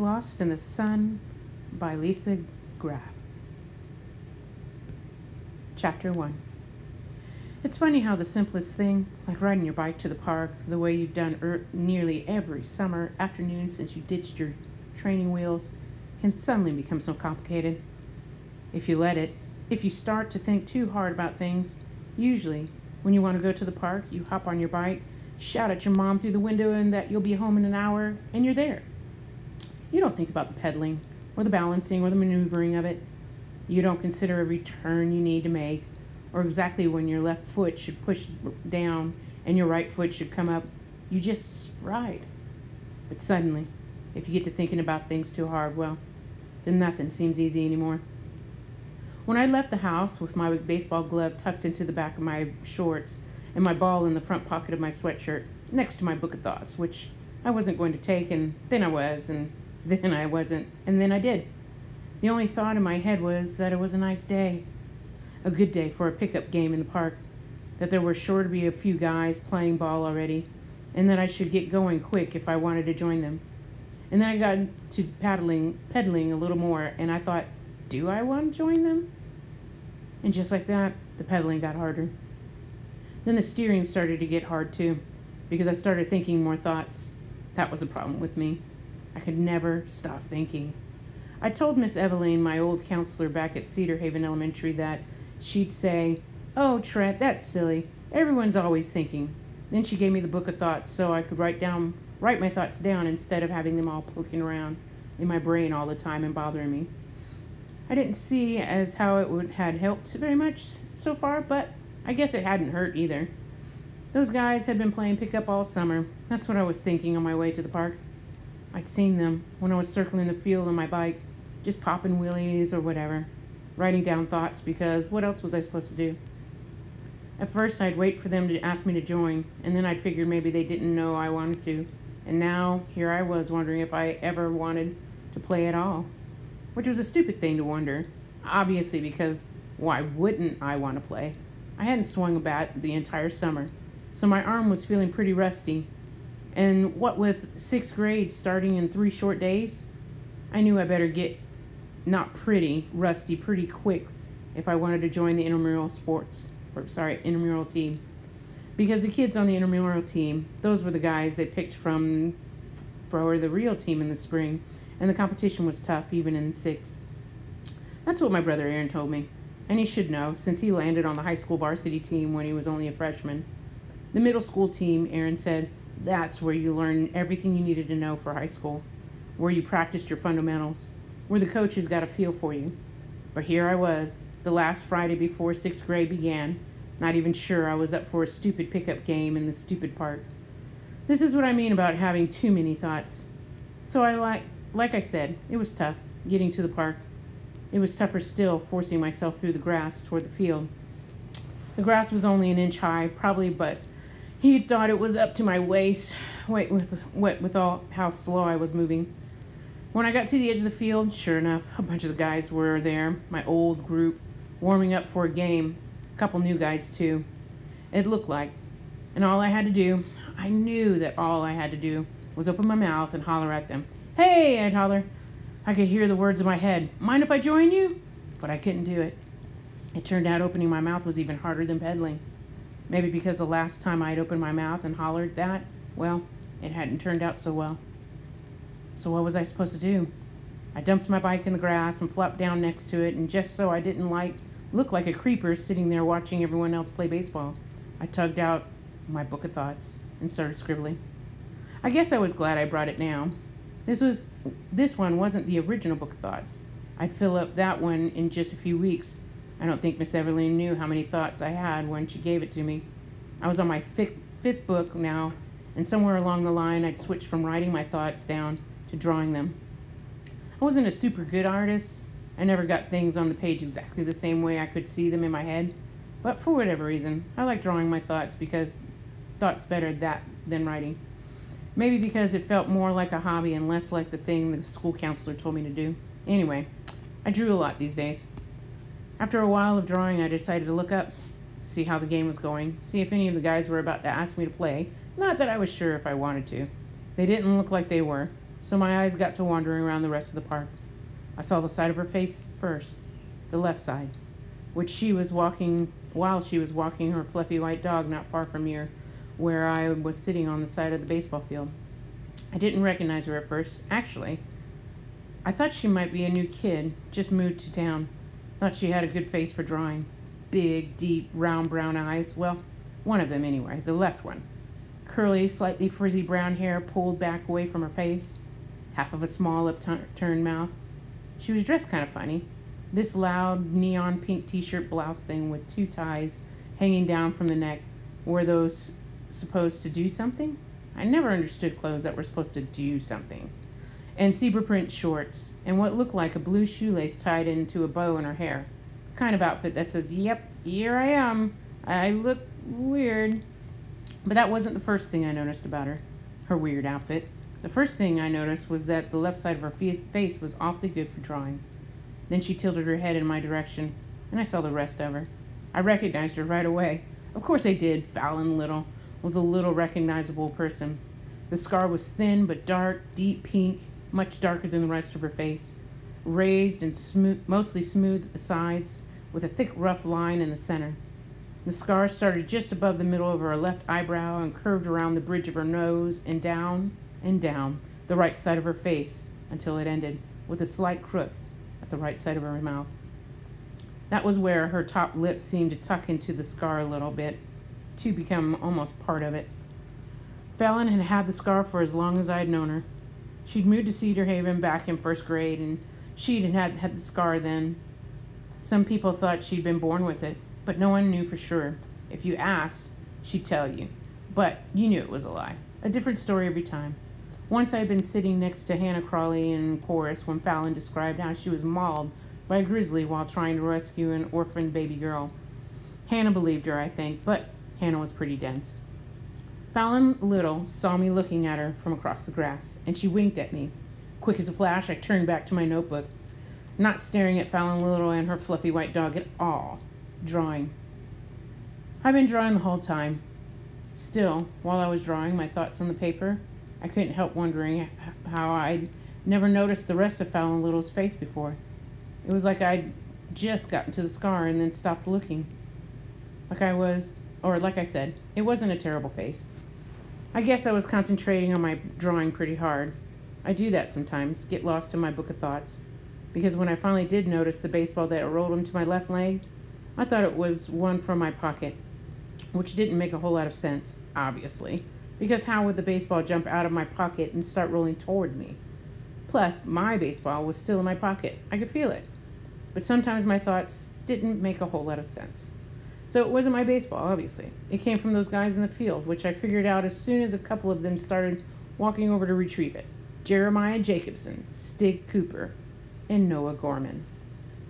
Lost in the Sun by Lisa Graff. Chapter 1 It's funny how the simplest thing, like riding your bike to the park the way you've done er- nearly every summer afternoon since you ditched your training wheels, can suddenly become so complicated. If you let it, if you start to think too hard about things, usually when you want to go to the park, you hop on your bike, shout at your mom through the window and that you'll be home in an hour, and you're there. You don't think about the pedaling, or the balancing, or the maneuvering of it. You don't consider every turn you need to make, or exactly when your left foot should push down and your right foot should come up. You just ride. But suddenly, if you get to thinking about things too hard, well, then nothing seems easy anymore. When I left the house with my baseball glove tucked into the back of my shorts and my ball in the front pocket of my sweatshirt, next to my book of thoughts, which I wasn't going to take, and then I was, and then I wasn't, and then I did. The only thought in my head was that it was a nice day, a good day for a pickup game in the park, that there were sure to be a few guys playing ball already, and that I should get going quick if I wanted to join them. And then I got to paddling, pedaling a little more, and I thought, do I want to join them? And just like that, the pedaling got harder. Then the steering started to get hard too, because I started thinking more thoughts. That was a problem with me. I could never stop thinking. I told Miss Everline, my old counselor back at Cedar Haven Elementary, that she'd say, Oh, Trent, that's silly. Everyone's always thinking. Then she gave me the book of thoughts so I could write down write my thoughts down instead of having them all poking around in my brain all the time and bothering me. I didn't see as how it would had helped very much so far, but I guess it hadn't hurt either. Those guys had been playing pickup all summer. That's what I was thinking on my way to the park. I'd seen them when I was circling the field on my bike, just popping wheelies or whatever, writing down thoughts because what else was I supposed to do? At first, I'd wait for them to ask me to join, and then I'd figure maybe they didn't know I wanted to. And now, here I was wondering if I ever wanted to play at all. Which was a stupid thing to wonder, obviously, because why wouldn't I want to play? I hadn't swung a bat the entire summer, so my arm was feeling pretty rusty, and what with sixth grade starting in three short days, I knew I better get not pretty rusty pretty quick if I wanted to join the intramural sports, or sorry, intramural team. Because the kids on the intramural team, those were the guys they picked from for the real team in the spring, and the competition was tough even in sixth. That's what my brother Aaron told me, and he should know since he landed on the high school varsity team when he was only a freshman. The middle school team, Aaron said, that's where you learn everything you needed to know for high school, where you practiced your fundamentals, where the coaches got a feel for you. But here I was, the last Friday before sixth grade began, not even sure I was up for a stupid pickup game in the stupid park. This is what I mean about having too many thoughts. So I like like I said, it was tough getting to the park. It was tougher still forcing myself through the grass toward the field. The grass was only an inch high, probably, but he thought it was up to my waist, wet with, wet with all how slow I was moving. When I got to the edge of the field, sure enough, a bunch of the guys were there, my old group, warming up for a game. A couple new guys, too. It looked like. And all I had to do, I knew that all I had to do, was open my mouth and holler at them. Hey, I'd holler. I could hear the words in my head. Mind if I join you? But I couldn't do it. It turned out opening my mouth was even harder than pedaling. Maybe because the last time I'd opened my mouth and hollered that, well, it hadn't turned out so well. So what was I supposed to do? I dumped my bike in the grass and flopped down next to it, and just so I didn't like look like a creeper sitting there watching everyone else play baseball, I tugged out my book of thoughts and started scribbling. I guess I was glad I brought it now. This was this one wasn't the original book of thoughts. I'd fill up that one in just a few weeks I don't think Miss Everline knew how many thoughts I had when she gave it to me. I was on my fifth, fifth book now, and somewhere along the line, I'd switched from writing my thoughts down to drawing them. I wasn't a super good artist. I never got things on the page exactly the same way I could see them in my head. But for whatever reason, I like drawing my thoughts because thoughts better that than writing. Maybe because it felt more like a hobby and less like the thing the school counselor told me to do. Anyway, I drew a lot these days. After a while of drawing, I decided to look up, see how the game was going, see if any of the guys were about to ask me to play. Not that I was sure if I wanted to. They didn't look like they were. so my eyes got to wandering around the rest of the park. I saw the side of her face first, the left side, which she was walking while she was walking her fluffy white dog not far from here, where I was sitting on the side of the baseball field. I didn't recognize her at first. Actually, I thought she might be a new kid, just moved to town. Thought she had a good face for drawing. Big, deep, round brown eyes. Well, one of them anyway, the left one. Curly, slightly frizzy brown hair pulled back away from her face. Half of a small upturned mouth. She was dressed kind of funny. This loud neon pink t shirt blouse thing with two ties hanging down from the neck. Were those supposed to do something? I never understood clothes that were supposed to do something. And zebra print shorts, and what looked like a blue shoelace tied into a bow in her hair. The kind of outfit that says, Yep, here I am. I look weird. But that wasn't the first thing I noticed about her, her weird outfit. The first thing I noticed was that the left side of her face was awfully good for drawing. Then she tilted her head in my direction, and I saw the rest of her. I recognized her right away. Of course I did. Fallon Little was a little recognizable person. The scar was thin but dark, deep pink, much darker than the rest of her face, raised and smooth, mostly smooth at the sides, with a thick, rough line in the center. The scar started just above the middle of her left eyebrow and curved around the bridge of her nose and down and down the right side of her face until it ended with a slight crook at the right side of her mouth. That was where her top lip seemed to tuck into the scar a little bit, to become almost part of it. Fallon had had the scar for as long as I had known her. She'd moved to Cedar Haven back in first grade, and she'd had had the scar then. Some people thought she'd been born with it, but no one knew for sure. If you asked, she'd tell you. But you knew it was a lie. A different story every time. Once I had been sitting next to Hannah Crawley in chorus when Fallon described how she was mauled by a grizzly while trying to rescue an orphaned baby girl. Hannah believed her, I think, but Hannah was pretty dense. Fallon Little saw me looking at her from across the grass, and she winked at me. Quick as a flash, I turned back to my notebook, not staring at Fallon Little and her fluffy white dog at all drawing. I've been drawing the whole time. Still, while I was drawing my thoughts on the paper, I couldn't help wondering how I'd never noticed the rest of Fallon Little's face before. It was like I'd just gotten to the scar and then stopped looking. Like I was, or like I said, it wasn't a terrible face. I guess I was concentrating on my drawing pretty hard. I do that sometimes, get lost in my book of thoughts. Because when I finally did notice the baseball that rolled into my left leg, I thought it was one from my pocket, which didn't make a whole lot of sense, obviously, because how would the baseball jump out of my pocket and start rolling toward me? Plus, my baseball was still in my pocket. I could feel it. But sometimes my thoughts didn't make a whole lot of sense. So it wasn't my baseball, obviously. It came from those guys in the field, which I figured out as soon as a couple of them started walking over to retrieve it Jeremiah Jacobson, Stig Cooper, and Noah Gorman.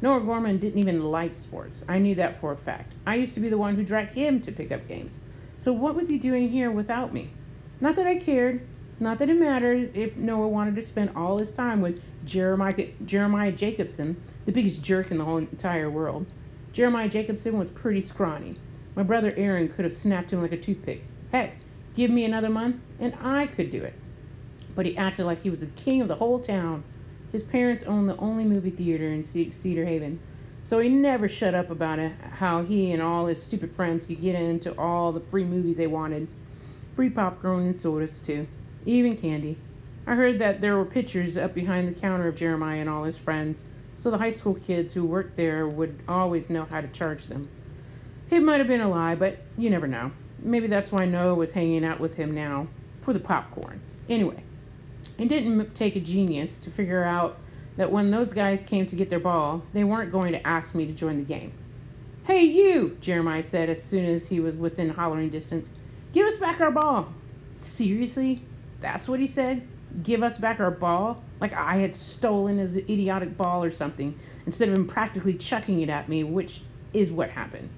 Noah Gorman didn't even like sports. I knew that for a fact. I used to be the one who dragged him to pick up games. So what was he doing here without me? Not that I cared. Not that it mattered if Noah wanted to spend all his time with Jeremiah, Jeremiah Jacobson, the biggest jerk in the whole entire world. Jeremiah Jacobson was pretty scrawny. My brother Aaron could have snapped him like a toothpick. Heck, give me another month, and I could do it. But he acted like he was the king of the whole town. His parents owned the only movie theater in Cedar Haven, so he never shut up about it, how he and all his stupid friends could get into all the free movies they wanted. Free popcorn and sodas, too. Even candy. I heard that there were pictures up behind the counter of Jeremiah and all his friends, so the high school kids who worked there would always know how to charge them. It might have been a lie, but you never know. Maybe that's why Noah was hanging out with him now, for the popcorn. Anyway, it didn't take a genius to figure out that when those guys came to get their ball, they weren't going to ask me to join the game. Hey, you, Jeremiah said as soon as he was within hollering distance. Give us back our ball. Seriously? That's what he said? Give us back our ball? Like I had stolen his idiotic ball or something, instead of him practically chucking it at me, which is what happened.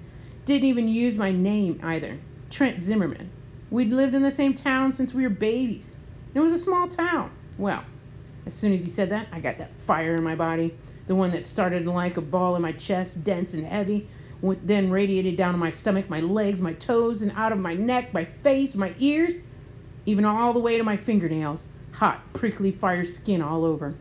Didn't even use my name either Trent Zimmerman. We'd lived in the same town since we were babies. It was a small town. Well, as soon as he said that, I got that fire in my body, the one that started like a ball in my chest, dense and heavy, then radiated down my stomach, my legs, my toes, and out of my neck, my face, my ears, even all the way to my fingernails. Hot, prickly fire skin all over.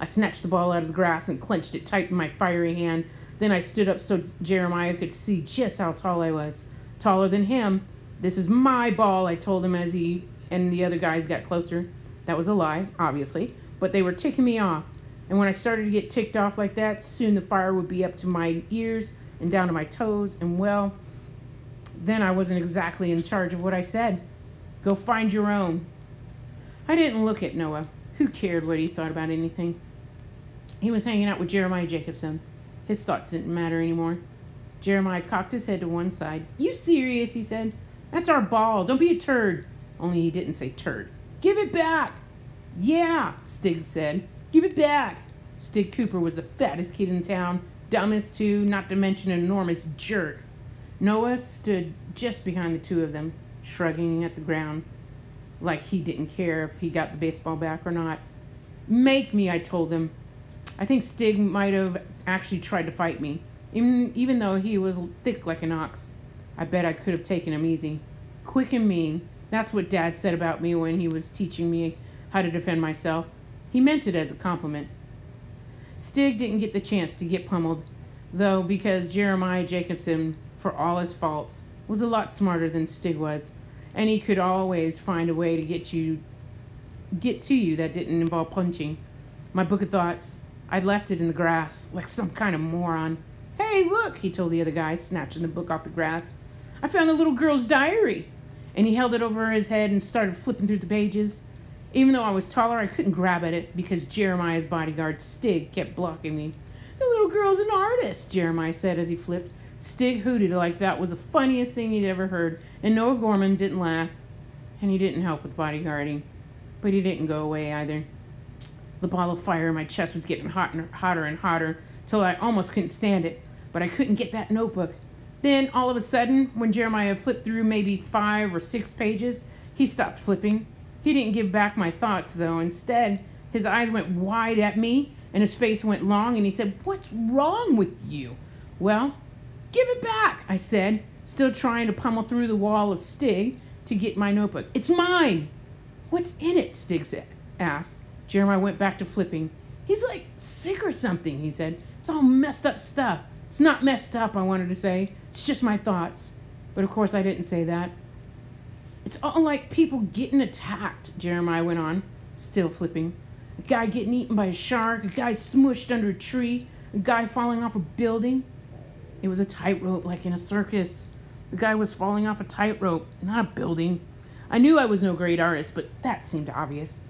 I snatched the ball out of the grass and clenched it tight in my fiery hand. Then I stood up so Jeremiah could see just how tall I was. Taller than him. This is my ball, I told him as he and the other guys got closer. That was a lie, obviously, but they were ticking me off. And when I started to get ticked off like that, soon the fire would be up to my ears and down to my toes, and well, then I wasn't exactly in charge of what I said. Go find your own. I didn't look at Noah. Who cared what he thought about anything? He was hanging out with Jeremiah Jacobson. His thoughts didn't matter anymore. Jeremiah cocked his head to one side. You serious? he said. That's our ball. Don't be a turd. Only he didn't say turd. Give it back. Yeah, Stig said. Give it back. Stig Cooper was the fattest kid in town, dumbest too, not to mention an enormous jerk. Noah stood just behind the two of them, shrugging at the ground, like he didn't care if he got the baseball back or not. Make me, I told them. I think Stig might have actually tried to fight me, even, even though he was thick like an ox. I bet I could have taken him easy. Quick and mean. That's what Dad said about me when he was teaching me how to defend myself. He meant it as a compliment. Stig didn't get the chance to get pummeled, though, because Jeremiah Jacobson, for all his faults, was a lot smarter than Stig was, and he could always find a way to get you get to you that didn't involve punching. My book of thoughts, I'd left it in the grass like some kind of moron. Hey, look, he told the other guy, snatching the book off the grass. I found the little girl's diary. And he held it over his head and started flipping through the pages. Even though I was taller, I couldn't grab at it because Jeremiah's bodyguard, Stig, kept blocking me. The little girl's an artist, Jeremiah said as he flipped. Stig hooted like that was the funniest thing he'd ever heard, and Noah Gorman didn't laugh, and he didn't help with bodyguarding. But he didn't go away either. The ball of fire in my chest was getting hot and hotter and hotter till I almost couldn't stand it, but I couldn't get that notebook. Then, all of a sudden, when Jeremiah flipped through maybe five or six pages, he stopped flipping he didn't give back my thoughts, though. Instead, his eyes went wide at me and his face went long, and he said, What's wrong with you? Well, give it back, I said, still trying to pummel through the wall of Stig to get my notebook. It's mine. What's in it? Stig asked. Jeremiah went back to flipping. He's like sick or something, he said. It's all messed up stuff. It's not messed up, I wanted to say. It's just my thoughts. But of course, I didn't say that. It's all like people getting attacked, Jeremiah went on, still flipping. A guy getting eaten by a shark, a guy smushed under a tree, a guy falling off a building. It was a tightrope like in a circus. The guy was falling off a tightrope, not a building. I knew I was no great artist, but that seemed obvious.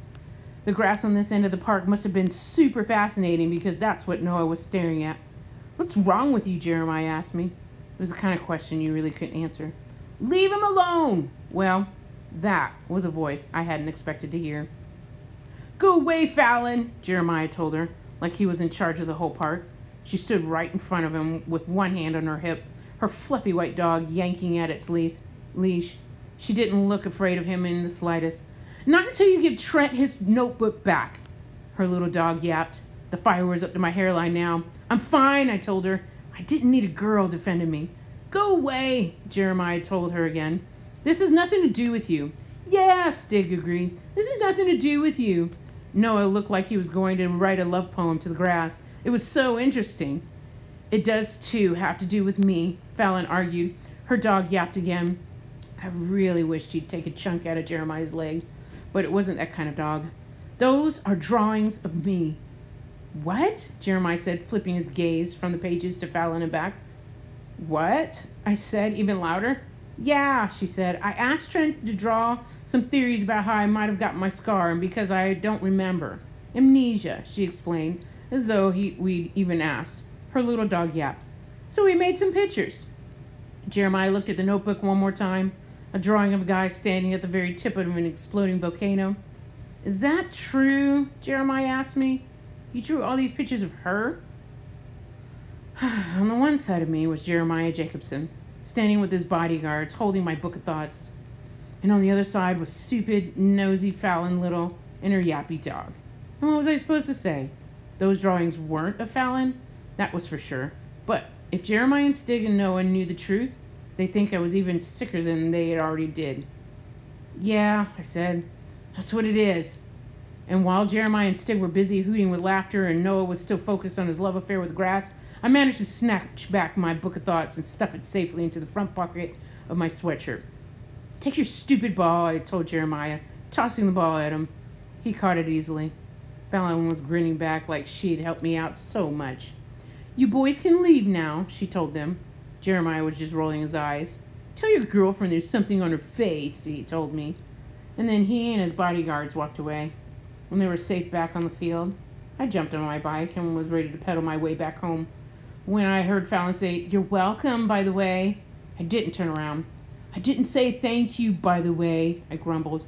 The grass on this end of the park must have been super fascinating because that's what Noah was staring at. What's wrong with you? Jeremiah asked me. It was the kind of question you really couldn't answer. Leave him alone! Well, that was a voice I hadn't expected to hear. Go away, Fallon, Jeremiah told her, like he was in charge of the whole park. She stood right in front of him with one hand on her hip, her fluffy white dog yanking at its leash. She didn't look afraid of him in the slightest. Not until you give Trent his notebook back, her little dog yapped. The fire was up to my hairline now. I'm fine, I told her. I didn't need a girl defending me. Go away, Jeremiah told her again. This has nothing to do with you. Yeah, Stig agreed. This has nothing to do with you. Noah looked like he was going to write a love poem to the grass. It was so interesting. It does, too, have to do with me, Fallon argued. Her dog yapped again. I really wished he'd take a chunk out of Jeremiah's leg, but it wasn't that kind of dog. Those are drawings of me. What? Jeremiah said, flipping his gaze from the pages to Fallon and back. What? I said, even louder. Yeah, she said. I asked Trent to draw some theories about how I might have gotten my scar, and because I don't remember. Amnesia, she explained, as though he, we'd even asked. Her little dog yapped. So we made some pictures. Jeremiah looked at the notebook one more time, a drawing of a guy standing at the very tip of an exploding volcano. Is that true? Jeremiah asked me. You drew all these pictures of her? On the one side of me was Jeremiah Jacobson, standing with his bodyguards, holding my book of thoughts. And on the other side was stupid, nosy Fallon Little and her yappy dog. And what was I supposed to say? Those drawings weren't of Fallon? That was for sure. But if Jeremiah and Stig and Noah knew the truth, they'd think I was even sicker than they had already did. Yeah, I said. That's what it is. And while Jeremiah and Stig were busy hooting with laughter and Noah was still focused on his love affair with grass, I managed to snatch back my book of thoughts and stuff it safely into the front pocket of my sweatshirt. Take your stupid ball, I told Jeremiah, tossing the ball at him. He caught it easily. Fallon was grinning back like she'd helped me out so much. You boys can leave now, she told them. Jeremiah was just rolling his eyes. Tell your girlfriend there's something on her face, he told me. And then he and his bodyguards walked away. When they were safe back on the field, I jumped on my bike and was ready to pedal my way back home. When I heard Fallon say, You're welcome, by the way, I didn't turn around. I didn't say thank you, by the way, I grumbled.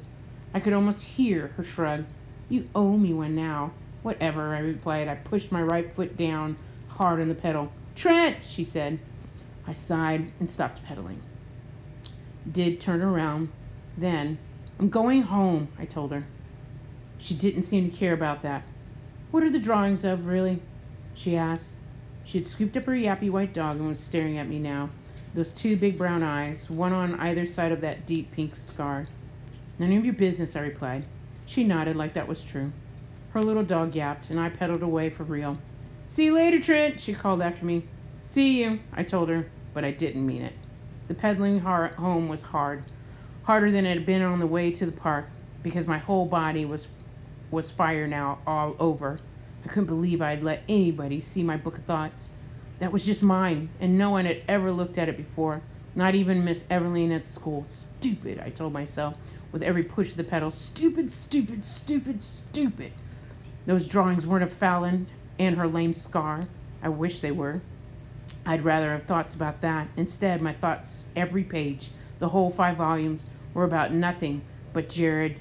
I could almost hear her shrug. You owe me one now. Whatever, I replied. I pushed my right foot down hard on the pedal. Trent, she said. I sighed and stopped pedaling. Did turn around. Then, I'm going home, I told her. She didn't seem to care about that. What are the drawings of, really? She asked. She had scooped up her yappy white dog and was staring at me now. Those two big brown eyes, one on either side of that deep pink scar. None of your business, I replied. She nodded like that was true. Her little dog yapped, and I pedaled away for real. See you later, Trent, she called after me. See you, I told her, but I didn't mean it. The pedaling home was hard, harder than it had been on the way to the park, because my whole body was was fire now all over. I couldn't believe I'd let anybody see my book of thoughts. That was just mine, and no one had ever looked at it before, not even Miss Everline at school. Stupid, I told myself with every push of the pedal. Stupid, stupid, stupid, stupid. Those drawings weren't of Fallon and her lame scar. I wish they were. I'd rather have thoughts about that. Instead, my thoughts, every page, the whole five volumes, were about nothing but Jared